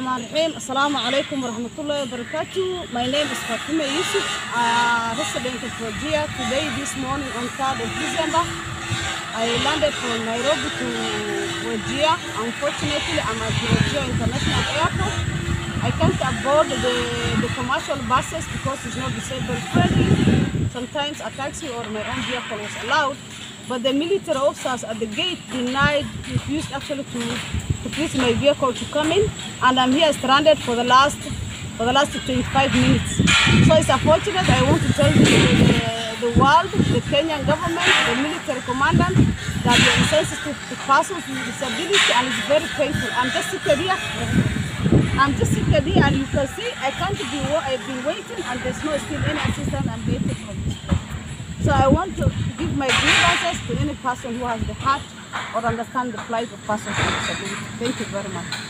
Assalamu alaikum warahmatullahi wabarakatuh. My name is Fatima Yusuf, uh, resident of Wajir. Today, this morning on 3rd of December, I landed from Nairobi to Wajir. Unfortunately, I'm at Wajir International Airport. I can't aboard the, the commercial buses because it's not disabled friendly. Sometimes a taxi or my own vehicle was allowed, but the military officers at the gate denied, refused actually to, to please my vehicle to come in, and I'm here stranded for the last for the last 25 minutes. So it's unfortunate. I want to tell the, the, the world, the Kenyan government, the military commandant, that are insensitive to persons with disability, and it's very painful. I'm just sitting here. I'm just sitting here and you can see I can't be, I've been waiting and there's no still any assistance I'm from this. So I want to give my grievances to any person who has the heart or understand the plight of persons with disability. Thank you very much.